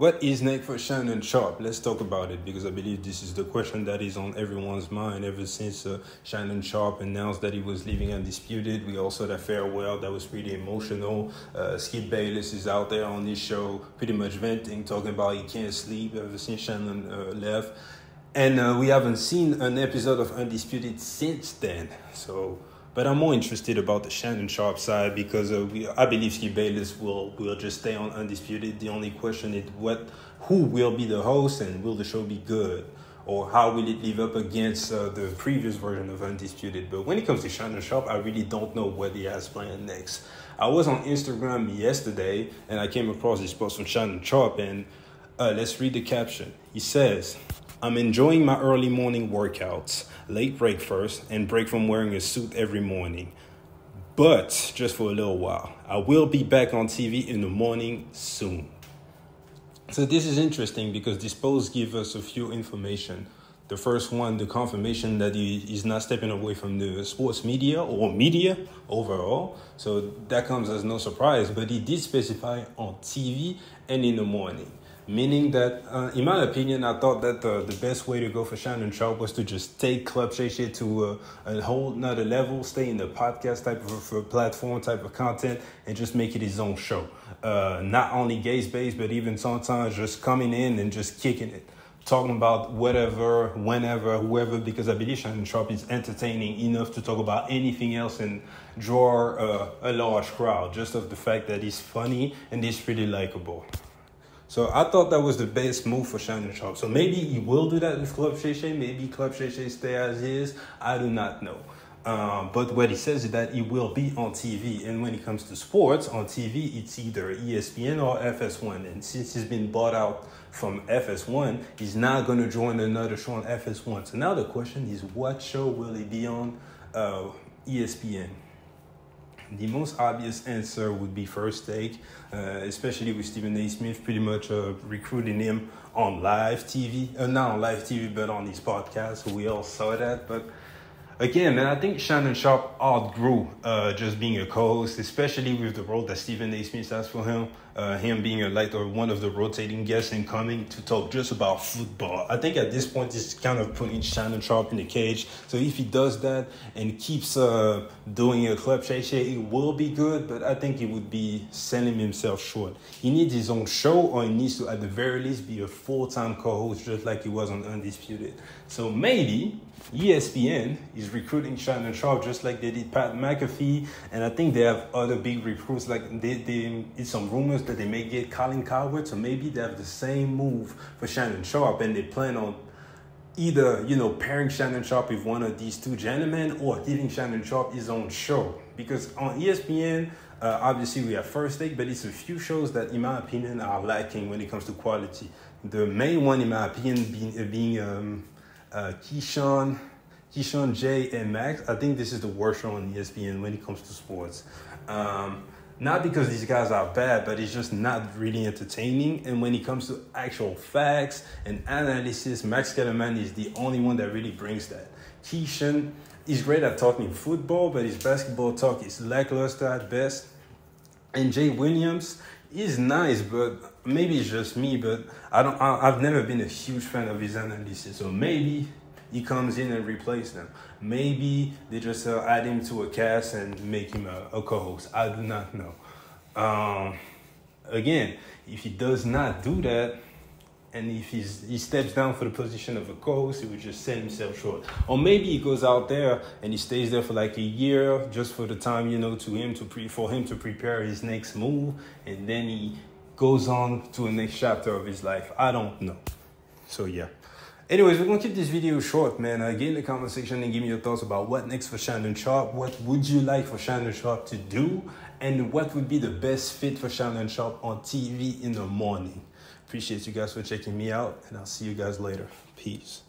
What is next for Shannon Sharpe? Let's talk about it because I believe this is the question that is on everyone's mind ever since uh, Shannon Sharpe announced that he was leaving undisputed. We also that farewell that was pretty emotional. Uh, Skip Bayless is out there on this show, pretty much venting, talking about he can't sleep ever since Shannon uh, left, and uh, we haven't seen an episode of Undisputed since then. So but I'm more interested about the Shannon Sharpe side because uh, we, I believe Skip Bayless will will just stay on undisputed. The only question is what who will be the host and will the show be good or how will it live up against uh, the previous version of undisputed. But when it comes to Shannon Sharpe, I really don't know what he has planned next. I was on Instagram yesterday and I came across this post from Shannon Sharpe and uh, let's read the caption. He says. I'm enjoying my early morning workouts, late break first, and break from wearing a suit every morning. But just for a little while. I will be back on TV in the morning soon. So this is interesting because this post gives us a few information. The first one, the confirmation that he is not stepping away from the sports media or media overall. So that comes as no surprise, but he did specify on TV and in the morning meaning that, uh, in my opinion, I thought that the, the best way to go for Shannon Sharpe was to just take Club Shay Shay to a, a whole nother level, stay in the podcast type of platform, type of content, and just make it his own show. Uh, not only gays based, but even sometimes just coming in and just kicking it. Talking about whatever, whenever, whoever, because I believe Shannon Sharpe is entertaining enough to talk about anything else and draw uh, a large crowd, just of the fact that he's funny and he's pretty likable. So I thought that was the best move for Shannon Sharpe. So maybe he will do that with Club Shay Shay. Maybe Club Shay Shay stay as is. I do not know. Um, but what he says is that he will be on TV. And when it comes to sports, on TV, it's either ESPN or FS1. And since he's been bought out from FS1, he's not going to join another show on FS1. So now the question is, what show will he be on uh, ESPN? The most obvious answer would be First Take, uh, especially with Stephen A. Smith pretty much uh, recruiting him on live TV, uh, not on live TV, but on his podcast. We all saw that. But again, man, I think Shannon Sharpe outgrew uh, just being a co-host, especially with the role that Stephen A. Smith has for him. Uh, him being a like or one of the rotating guests and coming to talk just about football. I think at this point it's kind of putting Shannon Sharpe in the cage. So if he does that and keeps uh, doing a club Shay Shay, it will be good. But I think he would be selling himself short. He needs his own show, or he needs to at the very least be a full time co-host, just like he was on Undisputed. So maybe ESPN is recruiting Shannon Sharpe just like they did Pat McAfee, and I think they have other big recruits. Like they, they it's some rumors that they may get Colin Cowherd, so maybe they have the same move for Shannon Sharpe, and they plan on either you know pairing Shannon Sharpe with one of these two gentlemen or giving Shannon Sharpe his own show. Because on ESPN, uh, obviously we have First Take, but it's a few shows that, in my opinion, are lacking when it comes to quality. The main one, in my opinion, being, uh, being um, uh, Keyshawn, Keyshawn J and Max. I think this is the worst show on ESPN when it comes to sports. Um, not because these guys are bad, but it's just not really entertaining. And when it comes to actual facts and analysis, Max Kellerman is the only one that really brings that. Keyshawn is great at talking football, but his basketball talk is lackluster at best. And Jay Williams is nice, but maybe it's just me. But I don't. I, I've never been a huge fan of his analysis, so maybe he comes in and replaces them. Maybe they just uh, add him to a cast and make him a, a co-host. I do not know. Um, again, if he does not do that, and if he's, he steps down for the position of a co-host, he would just sell himself short. Or maybe he goes out there and he stays there for like a year, just for the time you know to him to pre for him to prepare his next move, and then he goes on to a next chapter of his life. I don't know. So yeah. Anyways, we're gonna keep this video short, man. Uh, get in the comment section and give me your thoughts about what next for Shannon Sharpe. What would you like for Shannon Sharpe to do? And what would be the best fit for Shannon Sharpe on TV in the morning? Appreciate you guys for checking me out, and I'll see you guys later. Peace.